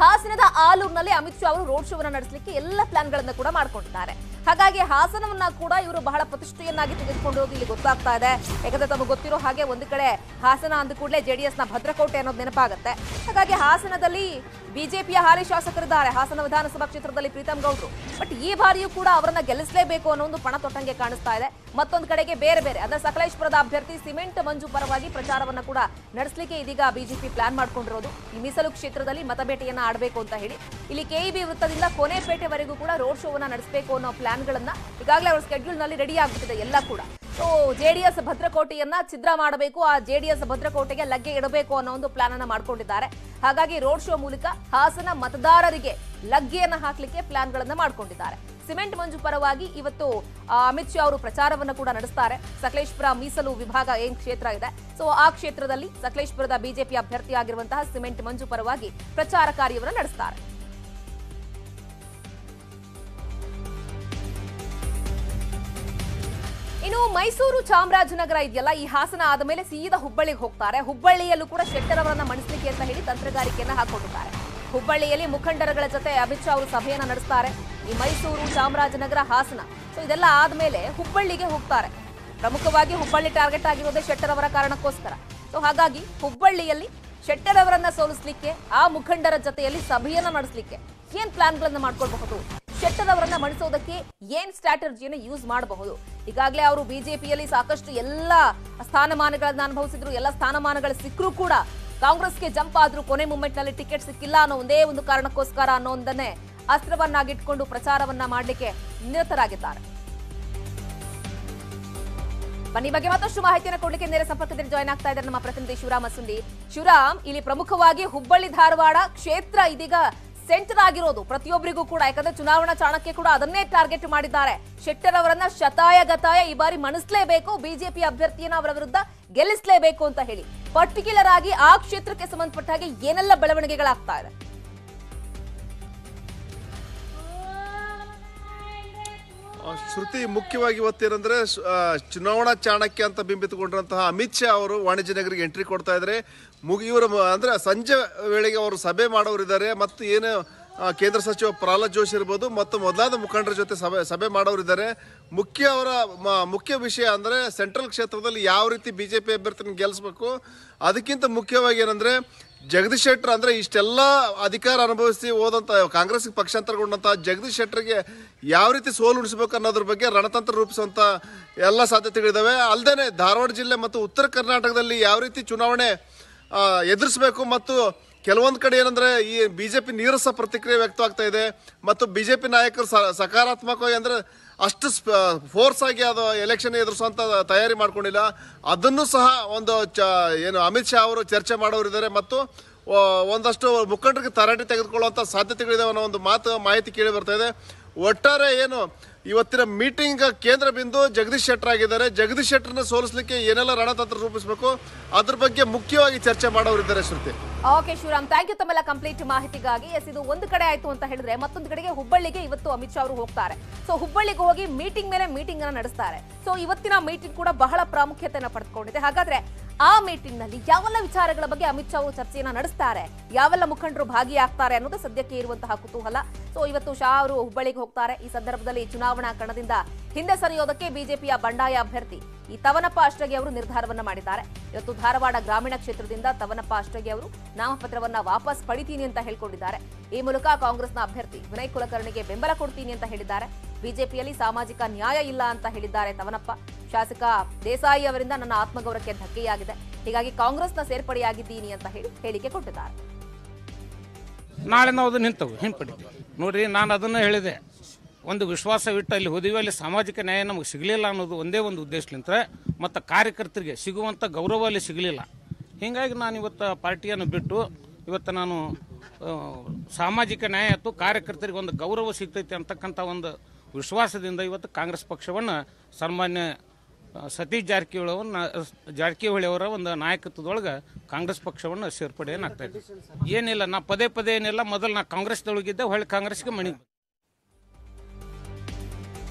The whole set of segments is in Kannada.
ಹಾಸನದ ಆಲೂರಿನಲ್ಲಿ ಅಮಿತ್ ಶಾ ಅವರು ರೋಡ್ ಶೋವನ್ನ ನಡೆಸಲಿಕ್ಕೆ ಎಲ್ಲ ಪ್ಲಾನ್ಗಳನ್ನ ಕೂಡ ಮಾಡ್ಕೊಂಡಿದ್ದಾರೆ. ಹಾಗಾಗಿ ಹಾಸನವನ್ನ ಕೂಡ ಇವರು ಬಹಳ ಪ್ರತಿಷ್ಠೆಯನ್ನಾಗಿ ತೆಗೆದುಕೊಂಡಿರೋದು ಇಲ್ಲಿ ಗೊತ್ತಾಗ್ತಾ ಇದೆ. ಯಾಕಂದ್ರೆ ತಮಗೆ ಗೊತ್ತಿರೋ ಹಾಗೆ ಒಂದು ಕಡೆ ಹಾಸನ ಅಂದ ಕೂಡಲೇ ಜೆಡಿಎಸ್ನ ಭದ್ರಕೋಟೆ ಅನ್ನೋದು ನೆನಪಾಗುತ್ತೆ. ಹಾಗಾಗಿ ಹಾಸನದಲ್ಲಿ ಬಿಜೆಪಿಯ ಹಾಲಿ ಶಾಸಕರಿದ್ದಾರೆ. ಹಾಸನ ವಿಧಾನಸಭಾ ಕ್ಷೇತ್ರದಲ್ಲಿ ಪ್ರೀತಮ್ ಗೌಡ್ರು. ಬಟ್ ಈ ಬಾರಿಯೂ ಕೂಡ ಅವರನ್ನ ಗೆಲ್ಲಿಸಲೇಬೇಕು ಅನ್ನೋ ಒಂದು ಪಣ ತೊಟ್ಟಂಗೆ ಕಾಣಿಸ್ತಾ ಇದೆ. ಮತ್ತೊಂದು ಕಡೆಗೆ ಬೇರೆ ಬೇರೆ. ಅಂದ್ರೆ ಸಕಲೇಶ್ಪುರದ ಅಭ್ಯರ್ಥಿ ಸಿಮೆಂಟ್ ಮಂಜು ಪರವಾಗಿ ಪ್ರಚಾರವನ್ನ ಕೂಡ ನಡೆಸಲಿಕ್ಕೆ ಇದೀಗ ಬಿಜೆಪಿ ಪ್ಲಾನ್ ಮಾಡ್ಕೊಂಡಿರೋದು. ಈ ಮೀಸಲು ಕ್ಷೇತ್ರದಲ್ಲಿ ಮತಬೇಟೆಯನ್ನ ಆಡಬೇಕು ಅಂತ ಹೇಳಿ. ಇಲ್ಲಿ ಕೆಇಬಿ ವೃತ್ತದಿಂದ ಕೊನೆಪೇಟೆವರೆಗೂ ಕೂಡ ರೋಡ್ ಶೋವನ್ನ ನಡೆಸಬೇಕು ಅನ್ನೋ ಪ್ಲಾನ್ಗಳನ್ನ ಈಗಾಗಲೇ ಅವರ ಸ್ಕೆಡ್ಯೂಲ್ನಲ್ಲಿ ರೆಡಿ ಆಗ್ಬಿಟ್ಟಿದೆ ಎಲ್ಲ ಕೂಡ. ಸೊ ಜೆಡಿಎಸ್ ಭದ್ರಕೋಟೆಯನ್ನ ಛಿದ್ರ ಮಾಡಬೇಕು, ಆ ಜೆಡಿಎಸ್ ಭದ್ರಕೋಟೆಗೆ ಲಗ್ಗೆ ಇಡಬೇಕು ಅನ್ನೋ ಒಂದು ಪ್ಲಾನ್ ಅನ್ನ ಮಾಡ್ಕೊಂಡಿದ್ದಾರೆ. ಹಾಗಾಗಿ ರೋಡ್ ಶೋ ಮೂಲಕ ಹಾಸನ ಮತದಾರರಿಗೆ ಲಗ್ಗೆಯನ್ನ ಹಾಕಲಿಕ್ಕೆ ಪ್ಲಾನ್ಗಳನ್ನ ಮಾಡ್ಕೊಂಡಿದ್ದಾರೆ. ಸಿಮೆಂಟ್ ಮಂಜು ಪರವಾಗಿ ಇವತ್ತು ಅಮಿತ್ ಶಾ ಅವರು ಪ್ರಚಾರವನ್ನು ಕೂಡ ನಡೆಸ್ತಾರೆ. ಸಕಲೇಶ್ಪುರ ಮೀಸಲು ವಿಭಾಗ ಏನ್ ಕ್ಷೇತ್ರ ಇದೆ? ಸೊ ಆ ಕ್ಷೇತ್ರದಲ್ಲಿ ಸಕಲೇಶ್ಪುರದ ಬಿಜೆಪಿ ಅಭ್ಯರ್ಥಿಯಾಗಿರುವಂತಹ ಸಿಮೆಂಟ್ ಮಂಜು ಪರವಾಗಿ ಪ್ರಚಾರ ಕಾರ್ಯವನ್ನು ನಡೆಸ್ತಾರೆ. ಇನ್ನು ಮೈಸೂರು ಚಾಮರಾಜನಗರ ಇದೆಯಲ್ಲ, ಈ ಹಾಸನ ಆದ ಮೇಲೆ ಸೀದಾ ಹುಬ್ಬಳ್ಳಿಗೆ ಹೋಗ್ತಾರೆ. ಹುಬ್ಬಳ್ಳಿಯಲ್ಲೂ ಕೂಡ ಶೆಟ್ಟರ್ ಅವರನ್ನ ಮಣಿಸ್ಲಿಕ್ಕೆ ಅಂತ ಹೇಳಿ ತಂತ್ರಗಾರಿಕೆಯನ್ನ ಹಾಕೊಂಡಿದ್ದಾರೆ ಹುಬ್ಬಳ್ಳಿಯಲ್ಲಿ ಮುಖಂಡರಗಳ ಜೊತೆ ಅಮಿತ್ ಶಾ ಅವರು ಸಭೆಯನ್ನ ನಡೆಸ್ತಾರೆ. ಈ ಮೈಸೂರು ಚಾಮರಾಜನಗರ ಹಾಸನ. ಸೊ ಇದೆಲ್ಲ ಆದ್ಮೇಲೆ ಹುಬ್ಬಳ್ಳಿಗೆ ಹೋಗ್ತಾರೆ. ಪ್ರಮುಖವಾಗಿ ಹುಬ್ಬಳ್ಳಿ ಟಾರ್ಗೆಟ್ ಆಗಿರೋದೇ ಶೆಟ್ಟರ್ ಅವರ ಕಾರಣಕ್ಕೋಸ್ಕರ. ಸೊ ಹಾಗಾಗಿ ಹುಬ್ಬಳ್ಳಿಯಲ್ಲಿ ಶೆಟ್ಟರ್ ಅವರನ್ನ ಸೋಲಿಸ್ಲಿಕ್ಕೆ, ಆ ಮುಖಂಡರ ಜೊತೆಯಲ್ಲಿ ಸಭೆಯನ್ನ ನಡೆಸಲಿಕ್ಕೆ ಏನ್ ಪ್ಲಾನ್ಗಳನ್ನ ಮಾಡ್ಕೊಳ್ಬಹುದು? ಶೆಟ್ಟರ್ ಅವರನ್ನ ಮಣಿಸೋದಕ್ಕೆ ಏನ್ ಸ್ಟ್ರಾಟಜಿಯನ್ನು ಯೂಸ್ ಮಾಡಬಹುದು? ಈಗಾಗಲೇ ಅವರು ಬಿಜೆಪಿಯಲ್ಲಿ ಸಾಕಷ್ಟು ಎಲ್ಲ ಸ್ಥಾನಮಾನಗಳನ್ನ ಅನುಭವಿಸಿದ್ರು, ಎಲ್ಲ ಸ್ಥಾನಮಾನಗಳು ಸಿಕ್ಕರೂ ಕೂಡ ಕಾಂಗ್ರೆಸ್ಗೆ ಜಂಪ್ ಆದ್ರೂ ಕೊನೆ ಮೂಮೆಂಟ್ನಲ್ಲಿ ಟಿಕೆಟ್ ಸಿಕ್ಕಿಲ್ಲ ಅನ್ನೋ ಒಂದೇ ಒಂದು ಕಾರಣಕ್ಕೋಸ್ಕರ ಅನ್ನೋ ಒಂದನ್ನೇ ಅಸ್ತ್ರವನ್ನಾಗಿಟ್ಕೊಂಡು ಪ್ರಚಾರವನ್ನ ಮಾಡಲಿಕ್ಕೆ ನಿರತರಾಗಿದ್ದಾರೆ. ಬನ್ನಿ ಬಗ್ಗೆ ಮತ್ತಷ್ಟು ಮಾಹಿತಿಯನ್ನು ಕೊಡಲಿಕ್ಕೆ ನೇರ ಸಂಪರ್ಕದಲ್ಲಿ ಜಾಯ್ನ್ ಆಗ್ತಾ ಇದ್ದಾರೆ ನಮ್ಮ ಪ್ರತಿನಿಧಿ ಶಿವರಾಮ ಸುಂದಿ ಶಿವರಾಮ್, ಇಲ್ಲಿ ಪ್ರಮುಖವಾಗಿ ಹುಬ್ಬಳ್ಳಿ, ಧಾರವಾಡ ಕ್ಷೇತ್ರ ಇದೀಗ ಸೆಂಟರ್ ಆಗಿರೋದು ಪ್ರತಿಯೊಬ್ಬರಿಗೂ ಕೂಡ. ಯಾಕಂದ್ರೆ ಚುನಾವಣಾ ಚಾಣಕ್ಯ ಕೂಡ ಅದನ್ನೇ ಟಾರ್ಗೆಟ್ ಮಾಡಿದ್ದಾರೆ. ಶೆಟ್ಟರ್ ಅವರನ್ನ ಶತಾಯ ಗತಾಯ ಈ ಬಾರಿ ಮಣಿಸಲೇಬೇಕು. ಬಿಜೆಪಿ ಅಭ್ಯರ್ಥಿಯನ್ನು ಅವರ ವಿರುದ್ಧ ಗೆಲ್ಲಿಸಲೇಬೇಕು ಅಂತ ಹೇಳಿ. ಪರ್ಟಿಕ್ಯುಲರ್ ಆಗಿ ಆ ಕ್ಷೇತ್ರಕ್ಕೆ ಸಂಬಂಧಪಟ್ಟ ಹಾಗೆ ಏನೆಲ್ಲ ಬೆಳವಣಿಗೆಗಳಾಗ್ತಾ ಇದೆ? ಶ್ರುತಿ ಮುಖ್ಯವಾಗಿ ಇವತ್ತೇನಂದ್ರೆ ಚುನಾವಣಾ ಚಾಣಕ್ಯ ಅಂತ ಬಿಂಬಿತಗೊಂಡಂತಹ ಅಮಿತ್ ಶಾ ಅವರು ವಾಣಿಜ್ಯ ನಗರಿಗೆ ಎಂಟ್ರಿ ಕೊಡ್ತಾ ಇದ್ದಾರೆ. ಮುಗಿ, ಇವರು ಅಂದ್ರೆ ಸಂಜೆ ವೇಳೆಗೆ ಅವರು ಸಭೆ ಮಾಡೋರಿದ್ದಾರೆ ಮತ್ತು ಏನು ಕೇಂದ್ರ ಸಚಿವ ಪ್ರಹ್ಲಾದ್ ಜೋಶಿ ಇರ್ಬೋದು, ಮತ್ತು ಮೊದಲಾದ ಮುಖಂಡರ ಜೊತೆ ಸಭೆ ಸಭೆ ಮಾಡೋರಿದ್ದಾರೆ ಮುಖ್ಯ ಅವರ ಮುಖ್ಯ ವಿಷಯ ಅಂದರೆ ಸೆಂಟ್ರಲ್ ಕ್ಷೇತ್ರದಲ್ಲಿ ಯಾವ ರೀತಿ ಬಿ ಜೆ ಪಿ ಅಭ್ಯರ್ಥಿನ ಗೆಲ್ಲಿಸ್ಬೇಕು ಅದಕ್ಕಿಂತ ಮುಖ್ಯವಾಗಿ ಏನಂದ್ರೆ ಜಗದೀಶ್ ಶೆಟ್ಟರ್ ಅಂದ್ರೆ ಇಷ್ಟೆಲ್ಲ ಅಧಿಕಾರ ಅನುಭವಿಸಿ ಹೋದಂತ ಕಾಂಗ್ರೆಸ್ ಪಕ್ಷಾಂತರಗೊಂಡಂತ ಜಗದೀಶ್ ಶೆಟ್ಟರ್ಗೆ ಯಾವ ರೀತಿ ಸೋಲು ಉಣಿಸಬೇಕು ಅನ್ನೋದ್ರ ಬಗ್ಗೆ ರಣತಂತ್ರ ರೂಪಿಸುವಂತ ಎಲ್ಲ ಸಾಧ್ಯತೆಗಳಿದಾವೆ. ಅಲ್ಲದೆ ಧಾರವಾಡ ಜಿಲ್ಲೆ ಮತ್ತು ಉತ್ತರ ಕರ್ನಾಟಕದಲ್ಲಿ ಯಾವ ರೀತಿ ಚುನಾವಣೆ ಎದುರಿಸಬೇಕು ಮತ್ತು ಕೆಲವೊಂದು ಕಡೆ ಏನಂದ್ರೆ ಈ ಬಿಜೆಪಿ ನೀರಸ ಪ್ರತಿಕ್ರಿಯೆ ವ್ಯಕ್ತವಾಗ್ತಾ ಇದೆ ಮತ್ತು ಬಿಜೆಪಿ ನಾಯಕರು ಸ- ಸಕಾರಾತ್ಮಕವಾಗಿ ಅಂದ್ರೆ ಅಷ್ಟು ಫೋರ್ಸ್ ಆಗಿ ಅದು ಎಲೆಕ್ಷನ್ ಎದುರಿಸುವಂತ ತಯಾರಿ ಮಾಡ್ಕೊಂಡಿಲ್ಲ. ಅದನ್ನು ಸಹ ಒಂದು ಚ, ಏನು ಅಮಿತ್ ಶಾ ಅವರು ಚರ್ಚೆ ಮಾಡೋರಿದ್ದಾರೆ ಮತ್ತು ಒಂದಷ್ಟು ಮುಖಂಡರಿಗೆ ತರಾಟೆ ತೆಗೆದುಕೊಳ್ಳುವಂಥ ಸಾಧ್ಯತೆಗಳಿದೆ ಅನ್ನೋ ಒಂದು ಮಾತು, ಮಾಹಿತಿ ಕೇಳಿ ಬರ್ತಾ ಇದೆ. ಒಟ್ಟಾರೆ ಏನು ಇವತ್ತಿನ ಮೀಟಿಂಗ್ ಕೇಂದ್ರ ಬಿಂದು ಜಗದೀಶ್ ಶೆಟ್ಟರ್ ಆಗಿದ್ದಾರೆ. ಜಗದೀಶ್ ಶೆಟ್ಟರ್ನ ಸೋಲಿಸಲಿಕ್ಕೆ ಏನೆಲ್ಲ ರಣತಂತ್ರ ರೂಪಿಸಬೇಕು? ಅದ್ರ ಬಗ್ಗೆ ಮುಖ್ಯವಾಗಿ ಚರ್ಚೆ ಮಾಡೋರಿದ್ದಾರೆ Shruti. Okay Shivaram thank you ತಮ್ಮೆಲ್ಲ ಕಂಪ್ಲೀಟ್ ಮಾಹಿತಿಗಾಗಿ. ಎಸ್ ಇದು ಒಂದು ಕಡೆ ಆಯ್ತು ಅಂತ ಹೇಳಿದ್ರೆ ಮತ್ತೊಂದು ಕಡೆಗೆ ಹುಬ್ಬಳ್ಳಿಗೆ ಇವತ್ತು ಅಮಿತ್ ಶಾ ಅವರು ಹೋಗ್ತಾರೆ. ಸೊ ಹುಬ್ಬಳ್ಳಿಗೆ ಹೋಗಿ ಮೀಟಿಂಗ್ ಮೇಲೆ ಮೀಟಿಂಗ್ ಅನ್ನ ನಡೆಸ್ತಾರೆ. ಸೊ ಇವತ್ತಿನ ಮೀಟಿಂಗ್ ಕೂಡ ಬಹಳ ಪ್ರಾಮುಖ್ಯತೆಯನ್ನು ಪಡೆದುಕೊಂಡಿದೆ. ಹಾಗಾದ್ರೆ ಆ ಮೀಟಿಂಗ್ನಲ್ಲಿ ಯಾವೆಲ್ಲ ವಿಚಾರಗಳ ಬಗ್ಗೆ ಅಮಿತ್ ಶಾ ಅವರು ಚರ್ಚೆಯನ್ನ ನಡೆಸ್ತಾರೆ, ಯಾವೆಲ್ಲ ಮುಖಂಡರು ಭಾಗಿಯಾಗ್ತಾರೆ ಅನ್ನೋದು ಸದ್ಯಕ್ಕೆ ಇರುವಂತಹ ಕುತೂಹಲ. ಸೊ, ಇವತ್ತು ಶಾ ಅವರು ಹುಬ್ಬಳ್ಳಿಗೆ ಹೋಗ್ತಾರೆ. ಈ ಸಂದರ್ಭದಲ್ಲಿ ಚುನಾವಣಾ ಕಣದಿಂದ ಹಿಂದೆ ಸರಿಯೋದಕ್ಕೆ ಬಿಜೆಪಿಯ ಬಂಡಾಯ ಅಭ್ಯರ್ಥಿ ಈ ತವನಪ್ಪ ಅಷ್ಟಗಿ ಅವರು ನಿರ್ಧಾರವನ್ನ ಮಾಡಿದ್ದಾರೆ. ಇವತ್ತು ಧಾರವಾಡ ಗ್ರಾಮೀಣ ಕ್ಷೇತ್ರದಿಂದ ತವನಪ್ಪ ಅಷ್ಟಗಿ ಅವರು ನಾಮಪತ್ರವನ್ನ ವಾಪಸ್ ಪಡಿತೀನಿ ಅಂತ ಹೇಳ್ಕೊಂಡಿದ್ದಾರೆ. ಈ ಮೂಲಕ ಕಾಂಗ್ರೆಸ್ನ ಅಭ್ಯರ್ಥಿ ವಿನಯ್ ಕುಲಕರ್ಣಿಗೆ ಬೆಂಬಲ ಕೊಡ್ತೀನಿ ಅಂತ ಹೇಳಿದ್ದಾರೆ. ಬಿಜೆಪಿಯಲ್ಲಿ ಸಾಮಾಜಿಕ ನ್ಯಾಯ ಇಲ್ಲ ಅಂತ ಹೇಳಿದ್ದಾರೆ ತವನಪ್ಪ. ಶಾಸಕ ದೇಸಾಯಿ ಅವರಿಂದ ನನ್ನ ಆತ್ಮಗೌರವಕ್ಕೆ ಧಕ್ಕೆಯಾಗಿದೆ. ಹೀಗಾಗಿ ಕಾಂಗ್ರೆಸ್ನ ಸೇರ್ಪಡೆಯಾಗಿದ್ದೀನಿ ಅಂತ ಹೇಳಿ ಹೇಳಿಕೆ ಕೊಟ್ಟಿದ್ದಾರೆ. ನಾಳೆ ನಾವು ನಿಂತವು ಹಿಂಪಡಿತೀವಿ. ನೋಡ್ರಿ, ನಾನು ಅದನ್ನು ಹೇಳಿದೆ. ಒಂದು ವಿಶ್ವಾಸವಿಟ್ಟು ಅಲ್ಲಿ ಹೋದಿವಿ, ಅಲ್ಲಿ ಸಾಮಾಜಿಕ ನ್ಯಾಯ ನಮಗೆ ಸಿಗಲಿಲ್ಲ ಅನ್ನೋದು ಒಂದೇ ಒಂದು ಉದ್ದೇಶಲಿಂತ ಮತ್ತು ಕಾರ್ಯಕರ್ತರಿಗೆ ಸಿಗುವಂಥ ಗೌರವ ಅಲ್ಲಿ ಸಿಗಲಿಲ್ಲ. ಹೀಗಾಗಿ ನಾನು ಇವತ್ತು ಪಾರ್ಟಿಯನ್ನು ಬಿಟ್ಟು ಇವತ್ತು ನಾನು ಸಾಮಾಜಿಕ ನ್ಯಾಯ ಅಥವಾ ಕಾರ್ಯಕರ್ತರಿಗೆ ಒಂದು ಗೌರವ ಸಿಗ್ತೈತೆ ಅಂತಕ್ಕಂಥ ಒಂದು ವಿಶ್ವಾಸದಿಂದ ಇವತ್ತು ಕಾಂಗ್ರೆಸ್ ಪಕ್ಷವನ್ನು ಸನ್ಮಾನ್ಯ ಸತೀಶ್ ಜಾರಕಿಹೊಳಿ ಅವ್ರನ್ನ, ಜಾರಕಿಹೊಳಿ ಅವರ ಒಂದು ನಾಯಕತ್ವದೊಳಗೆ ಕಾಂಗ್ರೆಸ್ ಪಕ್ಷವನ್ನು ಸೇರ್ಪಡೆ ಏನಾಗ್ತಾ ಇದೆ. ಏನಿಲ್ಲ, ನಾ ಪದೇ ಪದೇ ಏನಿಲ್ಲ, ಮೊದಲು ನಾ ಕಾಂಗ್ರೆಸ್ದೊಳಗಿದ್ದೆ ಹೊಳ್ಳಿ ಕಾಂಗ್ರೆಸ್ಗೆ ಮಣಿ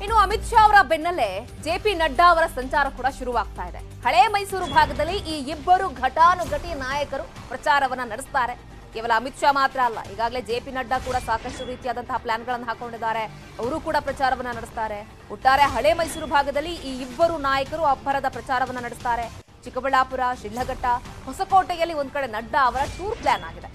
ಇನ್ನು ಅಮಿತ್ ಶಾ ಅವರ ಬೆನ್ನಲ್ಲೇ ಜೆ ಪಿ ನಡ್ಡಾ ಅವರ ಸಂಚಾರ ಕೂಡ ಶುರುವಾಗ್ತಾ ಇದೆ. ಹಳೆ ಮೈಸೂರು ಭಾಗದಲ್ಲಿ ಈ ಇಬ್ಬರು ಘಟಾನುಘಟಿ ನಾಯಕರು ಪ್ರಚಾರವನ್ನ ನಡೆಸ್ತಾರೆ. ಕೇವಲ ಅಮಿತ್ ಶಾ ಮಾತ್ರ ಅಲ್ಲ, ಈಗಾಗಲೇ ಜೆ ಪಿ ನಡ್ಡಾ ಕೂಡ ಸಾಕಷ್ಟು ರೀತಿಯಾದಂತಹ ಪ್ಲಾನ್ಗಳನ್ನು ಹಾಕೊಂಡಿದ್ದಾರೆ. ಅವರು ಕೂಡ ಪ್ರಚಾರವನ್ನ ನಡೆಸ್ತಾರೆ. ಒಟ್ಟಾರೆ ಹಳೆ ಮೈಸೂರು ಭಾಗದಲ್ಲಿ ಈ ಇಬ್ಬರು ನಾಯಕರು ಅಬ್ಬರದ ಪ್ರಚಾರವನ್ನ ನಡೆಸ್ತಾರೆ. ಚಿಕ್ಕಬಳ್ಳಾಪುರ, ಶಿಡ್ಲಘಟ್ಟ, ಹೊಸಕೋಟೆಯಲ್ಲಿ ಒಂದ್ ಕಡೆ ನಡ್ಡಾ ಅವರ ಟೂರ್ ಪ್ಲಾನ್ ಆಗಿದೆ.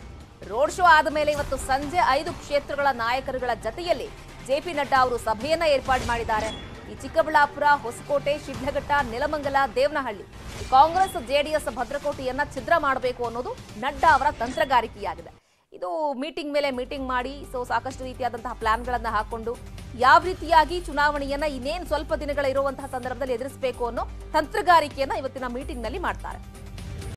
ರೋಡ್ ಶೋ ಆದ ಮೇಲೆ ಇವತ್ತು ಸಂಜೆ ಐದು ಕ್ಷೇತ್ರಗಳ ನಾಯಕರುಗಳ ಜತೆಯಲ್ಲಿ ಜೆಪಿ ನಡ್ಡಾ ಅವರು ಸಭೆಯನ್ನ ಏರ್ಪಾಡು ಮಾಡಿದ್ದಾರೆ. ಈ ಚಿಕ್ಕಬಳ್ಳಾಪುರ, ಹೊಸಕೋಟೆ, ಶಿಡ್ಲಘಟ್ಟ, ನೆಲಮಂಗಲ, ದೇವನಹಳ್ಳಿ. ಕಾಂಗ್ರೆಸ್, ಜೆಡಿಎಸ್ ಭದ್ರಕೋಟೆಯನ್ನ ಛಿದ್ರ ಮಾಡಬೇಕು ಅನ್ನೋದು ನಡ್ಡಾ ಅವರ ತಂತ್ರಗಾರಿಕೆಯಾಗಿದೆ. ಇದು ಮೀಟಿಂಗ್ ಮೇಲೆ ಮೀಟಿಂಗ್ ಮಾಡಿ, ಸೊ ಸಾಕಷ್ಟು ರೀತಿಯಾದಂತಹ ಪ್ಲಾನ್ಗಳನ್ನ ಹಾಕೊಂಡು, ಯಾವ ರೀತಿಯಾಗಿ ಚುನಾವಣೆಯನ್ನ ಇನ್ನೇನು ಸ್ವಲ್ಪ ದಿನಗಳ ಇರುವಂತಹ ಸಂದರ್ಭದಲ್ಲಿ ಎದುರಿಸಬೇಕು ಅನ್ನೋ ತಂತ್ರಗಾರಿಕೆಯನ್ನ ಇವತ್ತಿನ ಮೀಟಿಂಗ್ನಲ್ಲಿ ಮಾಡ್ತಾರೆ.